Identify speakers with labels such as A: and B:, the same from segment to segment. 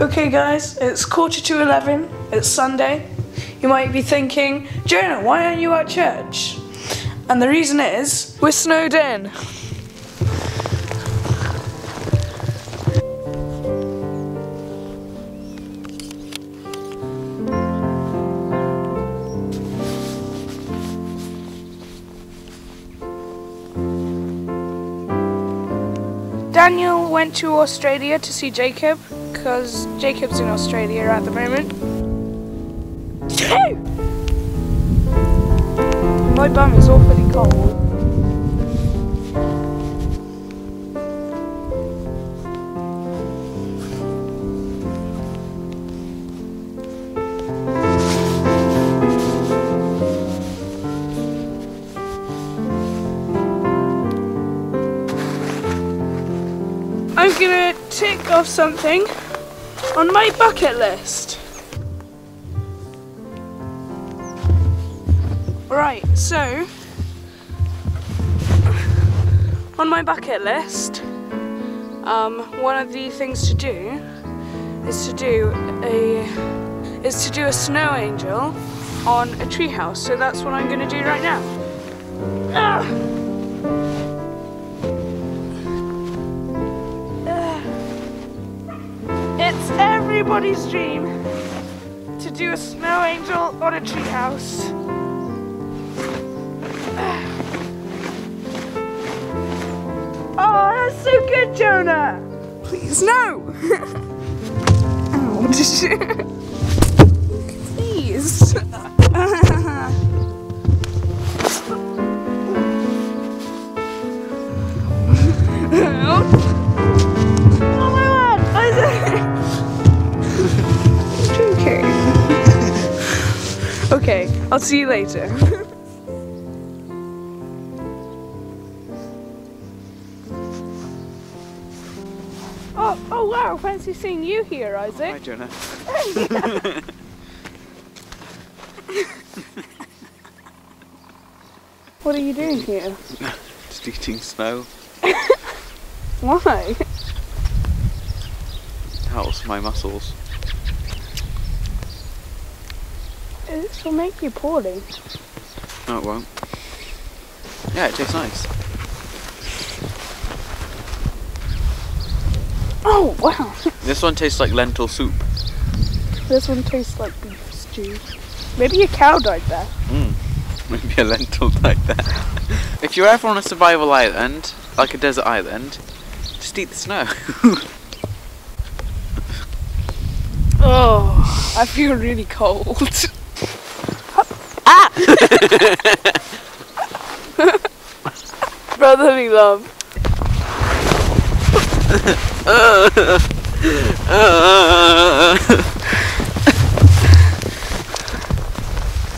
A: Okay, guys, it's quarter to eleven. It's Sunday. You might be thinking, Jonah, why aren't you at church? And the reason is, we're snowed in. Daniel went to Australia to see Jacob because Jacob's in Australia at the moment. My bum is awfully cold. I'm gonna tick off something on my bucket list. Right, so on my bucket list, um, one of the things to do is to do a is to do a snow angel on a treehouse. So that's what I'm going to do right now. Ah! It's everybody's dream to do a snow angel on a treehouse. Oh, that's so good, Jonah! Please, no! Ouch. Please. Okay. I'll see you later. oh, oh wow, fancy seeing you here, Isaac. Hi.
B: Jonah.
A: What are you doing here?
B: Just eating snow.
A: Why?
B: Helps my muscles.
A: This will make you poorly.
B: No, it won't. Yeah, it tastes nice.
A: Oh wow!
B: This one tastes like lentil soup.
A: this one tastes like beef stew. Maybe a cow died there.
B: Mm. Maybe a lentil died there. if you're ever on a survival island, like a desert island, just eat the snow.
A: Oh, I feel really cold. Brotherly love.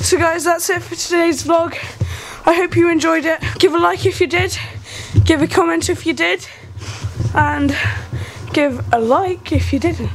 A: So guys, that's it for today's vlog. I hope you enjoyed it. Give a like if you did. Give a comment if you did. And give a like if you didn't.